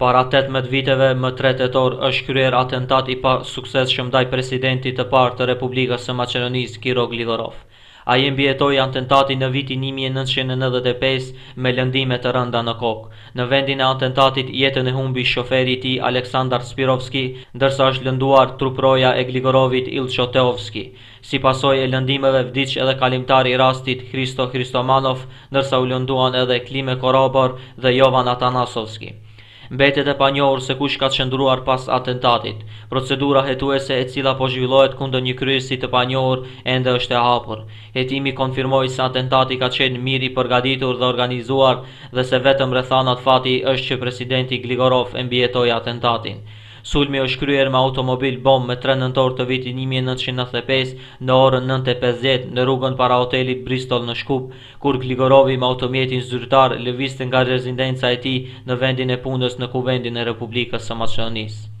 Para 18 viteve, më 3 tetor, është kryer atentat i pasuksesshëm ndaj presidentit të parë të Republikës së Maqedonisë, Kiro Gligorov. Ai e mbijetoi atentatin në vitin 1995 me lëndime të rënda në kokë. Në vendin e atentatit, jetën e humbi shoferi i tij Aleksandar Spirovski, ndërsa është lënduar truproja e Gligorovit Ilqo Teovski. Si pasojë e lëndimeve vdiq edhe kalimtari i rastit Hristo Hristomanov, ndërsa u lënduan edhe Klime Korobor dhe Jovan Atanasovski. Mbetet e panjohur se kush ka qëndruar pas atentatit. Procedura hetuese e cila po zhvillohet kundër një kryesi të panjohur ende është e hapur. Hetimi konfirmoi se atentati ka qenë mirë i përgatitur dhe organizuar dhe se vetëm rrethanë fati është që presidenti Gligorov e mbijetoi atentatin. Sulmi është kryer me automobil bombë më tre nëntor të vitit një mijë e nëntëqind e nëntëdhjetë e pesë në orën nëntë e pesëdhjetë në rrugën para hotelit Bristol në Shkup, kur Gligorovi me automjetin zyrtar lëvizte nga rezidenca e tij në vendin e punës në Kuvendin e Republikës së Maqedonisë.